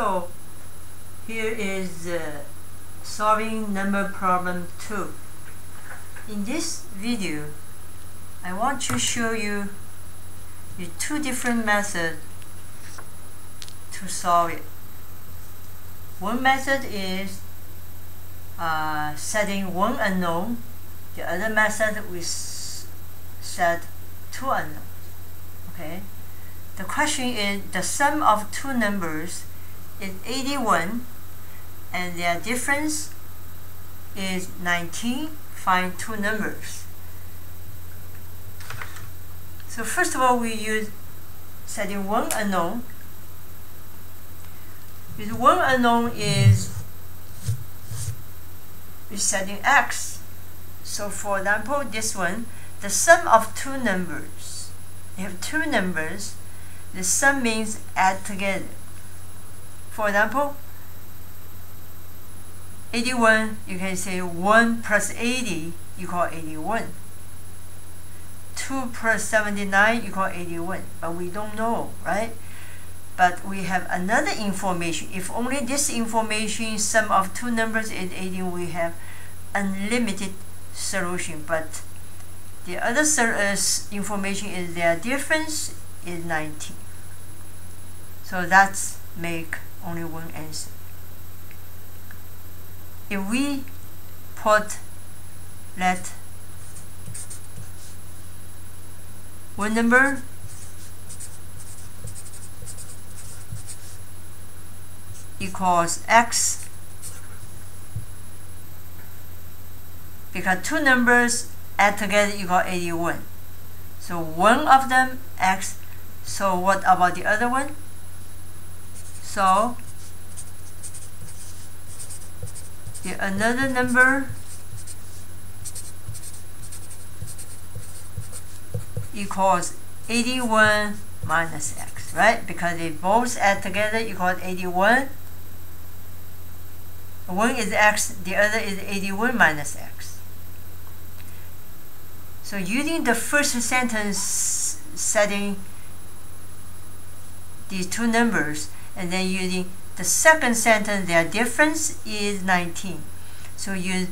Hello, here is uh, solving number problem 2. In this video, I want to show you the two different methods to solve it. One method is uh, setting one unknown. The other method we set two unknowns. Okay. The question is the sum of two numbers is 81 and their difference is 19. Find two numbers. So first of all, we use setting one unknown. With one unknown is is setting x. So for example, this one, the sum of two numbers. You have two numbers. The sum means add together. For example, 81, you can say 1 plus 80 equal 81. 2 plus 79 equal 81, but we don't know, right? But we have another information. If only this information, sum of two numbers is 80, we have unlimited solution. But the other uh, information is their difference is 19. So that's make only one answer. If we put let one number equals x because two numbers add together equal 81 so one of them x so what about the other one so the another number equals 81 minus x, right? Because they both add together equals 81. One is x, the other is 81 minus x. So using the first sentence setting these two numbers, and then using the second sentence, their difference is 19. So use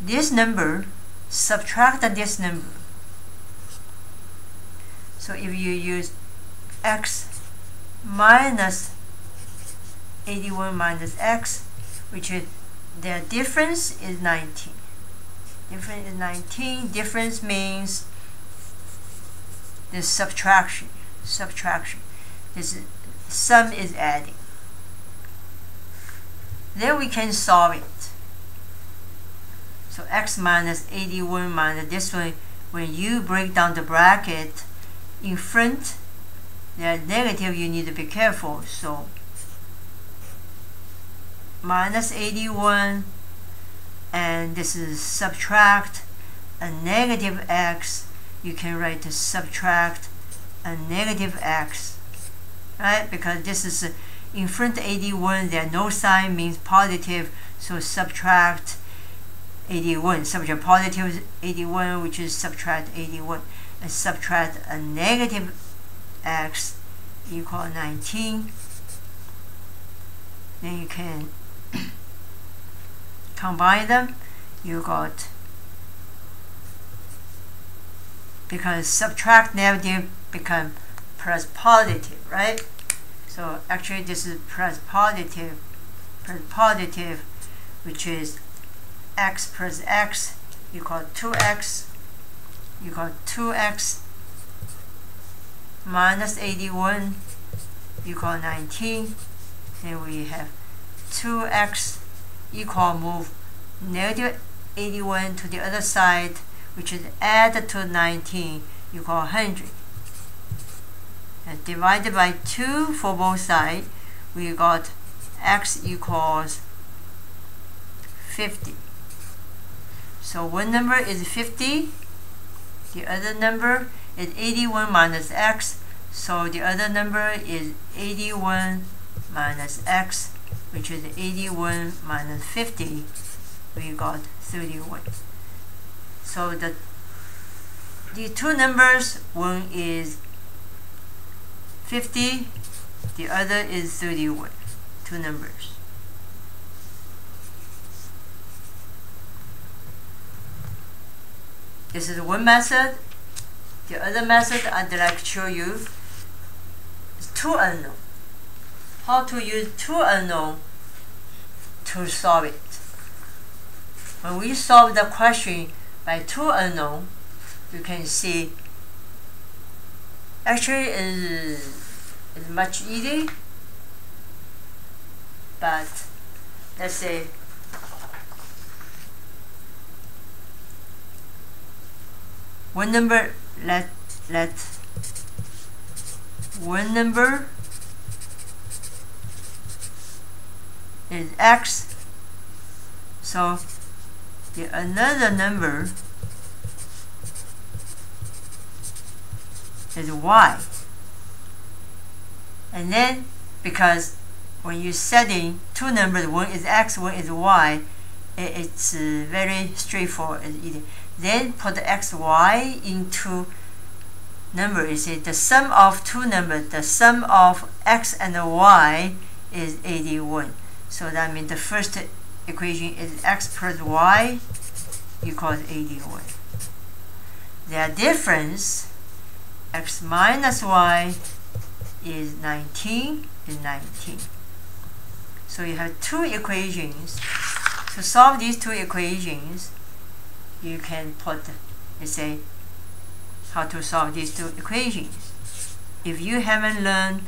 this number, subtract this number. So if you use x minus 81 minus x, which is their difference is 19. Difference is 19. Difference means the subtraction. Subtraction. This is sum is adding. Then we can solve it. So x minus 81 minus this one, when you break down the bracket in front, they are negative, you need to be careful. So minus 81 and this is subtract a negative x you can write to subtract a negative x right? Because this is uh, in front of 81, there are no sign means positive, so subtract 81. Subtract positive 81, which is subtract 81. And subtract a negative x equal 19. Then you can combine them. You got because subtract negative become plus positive, right? So actually this is plus positive, plus positive, which is x plus x equal 2x equal 2x minus 81 equal 19. Then we have 2x equal move negative 81 to the other side, which is add to 19 equal 100 and divided by 2 for both sides, we got x equals 50. So one number is 50, the other number is 81 minus x, so the other number is 81 minus x, which is 81 minus 50, we got 31. So the, the two numbers, one is 50 the other is 31 two numbers. This is one method. The other method I'd like to show you is two unknown. How to use two unknown to solve it. When we solve the question by two unknown you can see actually is is much easy but let's say one number let let one number is x so the another number is y. And then because when you're setting two numbers one is x one is y it, it's uh, very straightforward then put the x y into number. Is it the sum of two numbers the sum of x and y is 81 so that means the first equation is x plus y equals 81 their difference x minus y is 19 is 19 so you have two equations. To solve these two equations you can put let's say how to solve these two equations. If you haven't learned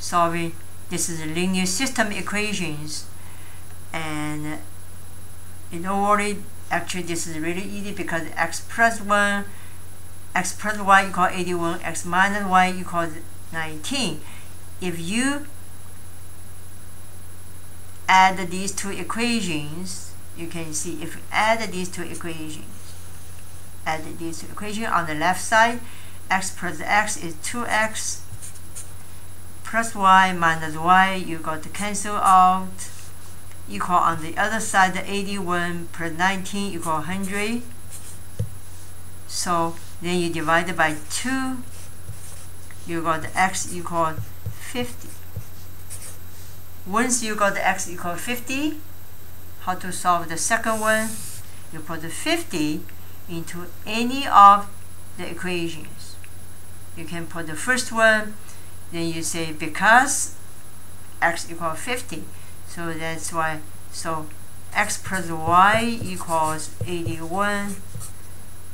solving this is a linear system equations and in order actually this is really easy because x plus 1 x plus y equal 81 x minus y equals 19 if you add these two equations you can see if you add these two equations add these two equations on the left side x plus x is 2x plus y minus y you got to cancel out. Equal on the other side 81 plus 19 equal 100 so then you divide it by 2 you got x equal 50 once you got x equal 50 how to solve the second one? You put the 50 into any of the equations. You can put the first one then you say because x equal 50 so that's why so x plus y equals 81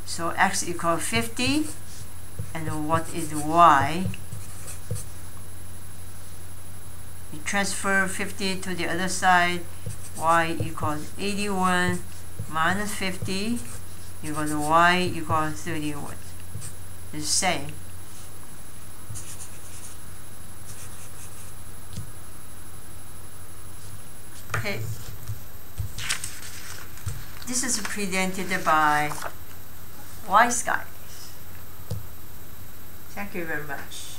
so x equals 50 and what is y? You transfer 50 to the other side y equals 81 minus 50 equals y equals 31 it's the same. Okay. This is presented by Wise Guy Thank you very much.